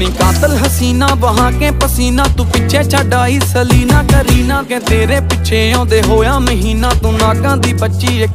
ਬਣੀ ਕਾਤਲ ਹਸੀਨਾ ਬਹਾ ਕੇ ਪਸੀਨਾ, ਤੂੰ ਪਿੱਛੇ ਛੱਡ ਆਈ ਸਲੀਨਾ, ਕਰੀਨਾ, ਕਿ ਤੇਰੇ ਪਿੱਛੇ ਆਉਂਦੇ ਹੋਇਆ ਮਹੀਨਾ, ਤੂੰ ਨਾਕਾਂ ਦੀ ਬੱਚੀ ਏ।